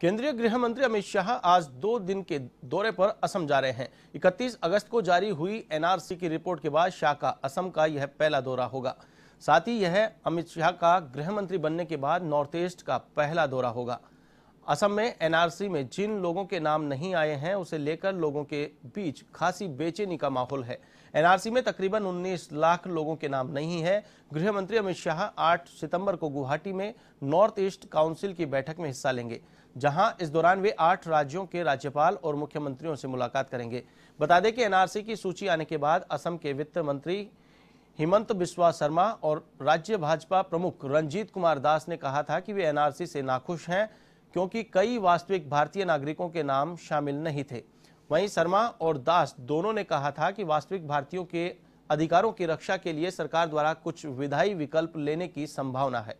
केंद्रीय गृह मंत्री अमित शाह आज दो दिन के दौरे पर असम जा रहे हैं। 31 अगस्त को जारी हुई एनआरसी की रिपोर्ट के बाद शाह का असम का यह पहला दौरा होगा। साथ ही यह अमित शाह का गृह मंत्री बनने के बाद नॉर्थ ईस्ट का पहला दौरा होगा। असम में एनआरसी में जिन लोगों के नाम नहीं आए हैं, उसे लेकर लोगों के बीच खासी बेचैनी का माहौल है। एनआरसी में तकरीबन 19 लाख लोगों के नाम नहीं है। गृह मंत्री अमित शाह 8 सितंबर को गुवाहाटी में नॉर्थ ईस्ट काउंसिल की बैठक में हिस्सा लेंगे, जहाँ इस दौरान वे आठ राज्यों के राज्यपाल और मुख्यमंत्रियों से मुलाकात करेंगे। बता दें कि एनआरसी की सूची आने के बाद असम के वित्त मंत्री हिमंत बिस्वा शर्मा और राज्य भाजपा प्रमुख रंजीत कुमार दास ने कहा था कि वे एनआरसी से नाखुश हैं। क्योंकि कई वास्तविक भारतीय नागरिकों के नाम शामिल नहीं थे। वहीं शर्मा और दास दोनों ने कहा था कि वास्तविक भारतीयों के अधिकारों की रक्षा के लिए सरकार द्वारा कुछ विधायी विकल्प लेने की संभावना है।